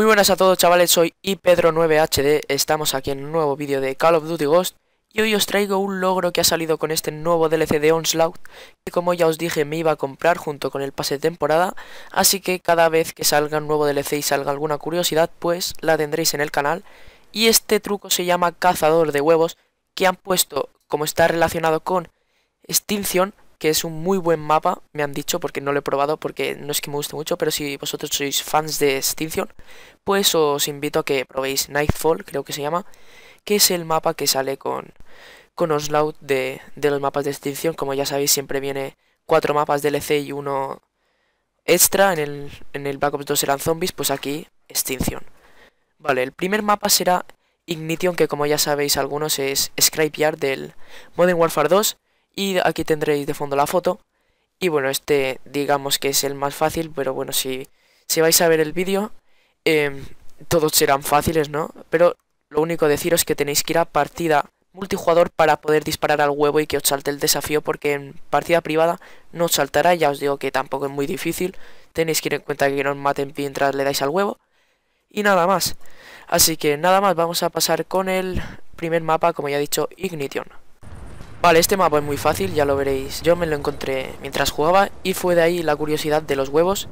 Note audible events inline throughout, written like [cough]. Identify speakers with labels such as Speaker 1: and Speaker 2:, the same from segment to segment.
Speaker 1: Muy buenas a todos chavales, soy iPedro9HD, estamos aquí en un nuevo vídeo de Call of Duty Ghost y hoy os traigo un logro que ha salido con este nuevo DLC de Onslaught que como ya os dije me iba a comprar junto con el pase de temporada así que cada vez que salga un nuevo DLC y salga alguna curiosidad pues la tendréis en el canal y este truco se llama cazador de huevos que han puesto como está relacionado con Extinction que es un muy buen mapa, me han dicho, porque no lo he probado, porque no es que me guste mucho, pero si vosotros sois fans de Extinction, pues os invito a que probéis Nightfall, creo que se llama, que es el mapa que sale con, con Oslout de, de los mapas de Extinction, como ya sabéis siempre viene cuatro mapas DLC y uno extra, en el, en el Black Ops 2 eran zombies, pues aquí Extinction. Vale, el primer mapa será Ignition, que como ya sabéis algunos es Scrapeyard del Modern Warfare 2, y aquí tendréis de fondo la foto. Y bueno, este digamos que es el más fácil, pero bueno, si, si vais a ver el vídeo, em, todos serán fáciles, ¿no? Pero lo único deciros que tenéis que ir a partida multijugador para poder disparar al huevo y que os salte el desafío porque en partida privada no os saltará, ya os digo que tampoco es muy difícil, tenéis que ir en cuenta que no os maten mientras le dais al huevo y nada más. Así que nada más, vamos a pasar con el primer mapa, como ya he dicho, Ignition. Vale, este mapa es muy fácil, ya lo veréis. Yo me lo encontré mientras jugaba y fue de ahí la curiosidad de los huevos.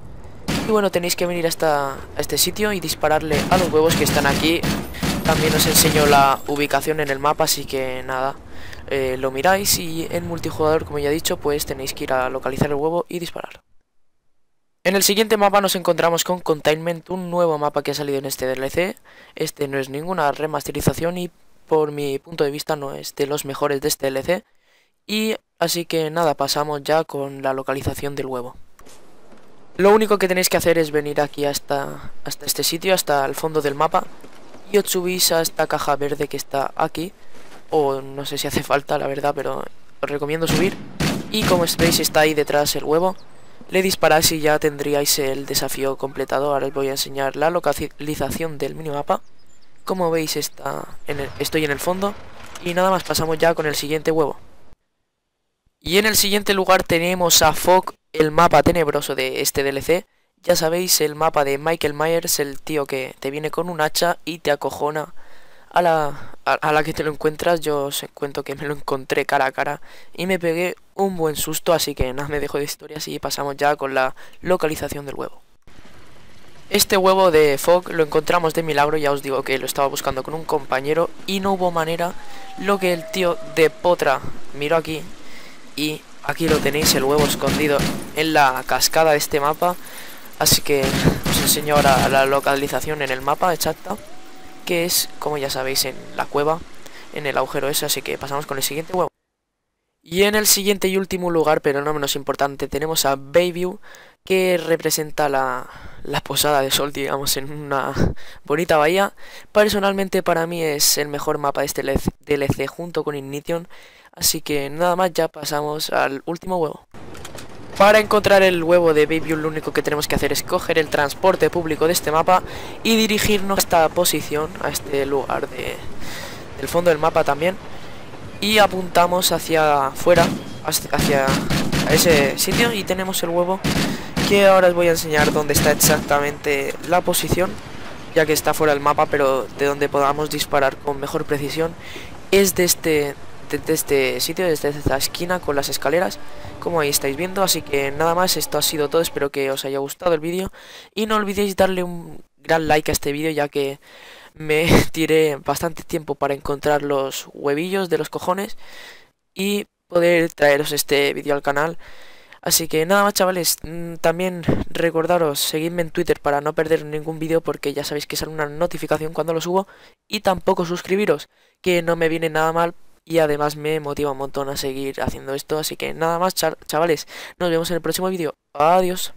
Speaker 1: Y bueno, tenéis que venir hasta a este sitio y dispararle a los huevos que están aquí. También os enseño la ubicación en el mapa, así que nada, eh, lo miráis y en multijugador, como ya he dicho, pues tenéis que ir a localizar el huevo y disparar. En el siguiente mapa nos encontramos con Containment, un nuevo mapa que ha salido en este DLC. Este no es ninguna remasterización y por mi punto de vista no es de los mejores de este DLC. Y así que nada, pasamos ya con la localización del huevo. Lo único que tenéis que hacer es venir aquí hasta, hasta este sitio, hasta el fondo del mapa. Y os subís a esta caja verde que está aquí. O no sé si hace falta, la verdad, pero os recomiendo subir. Y como veis está ahí detrás el huevo. Le disparáis y ya tendríais el desafío completado. Ahora os voy a enseñar la localización del minimapa. Como veis está estoy en el fondo y nada más pasamos ya con el siguiente huevo. Y en el siguiente lugar tenemos a Fog, el mapa tenebroso de este DLC. Ya sabéis, el mapa de Michael Myers, el tío que te viene con un hacha y te acojona a la, a, la que te lo encuentras. Yo os cuento que me lo encontré cara a cara y me pegué un buen susto, así que nada, me dejo de historias y pasamos ya con la localización del huevo. Este huevo de Fog lo encontramos de milagro, ya os digo que lo estaba buscando con un compañero y no hubo manera. Lo que el tío de Potra miró aquí y aquí lo tenéis, el huevo escondido en la cascada de este mapa. Así que os enseño ahora la localización en el mapa exacta, que es, como ya sabéis, en la cueva, en el agujero ese, así que pasamos con el siguiente huevo. Y en el siguiente y último lugar, pero no menos importante, tenemos a Bayview, que representa la, la posada de sol, digamos, en una bonita bahía. Personalmente para mí es el mejor mapa de este DLC junto con Ignition. Así que nada más, ya pasamos al último huevo. Para encontrar el huevo de Baby lo único que tenemos que hacer es coger el transporte público de este mapa y dirigirnos a esta posición, a este lugar de, del fondo del mapa también. Y apuntamos hacia afuera, hacia ese sitio y tenemos el huevo que ahora os voy a enseñar dónde está exactamente la posición, ya que está fuera del mapa, pero de donde podamos disparar con mejor precisión. Es de este, de, este sitio, desde esta esquina con las escaleras, como ahí estáis viendo, así que nada más, esto ha sido todo, espero que os haya gustado el vídeo. Y no olvidéis darle un gran like a este vídeo ya que me [laughs] tiré bastante tiempo para encontrar los huevillos de los cojones y poder traeros este vídeo al canal. Así que nada más chavales, mm, también recordaros seguidme en Twitter para no perder ningún vídeo porque ya sabéis que sale una notificación cuando lo subo y tampoco suscribiros, que no me viene nada mal y además me motiva un montón a seguir haciendo esto, así que nada más chavales, nos vemos en el próximo vídeo, adiós.